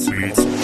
sweet.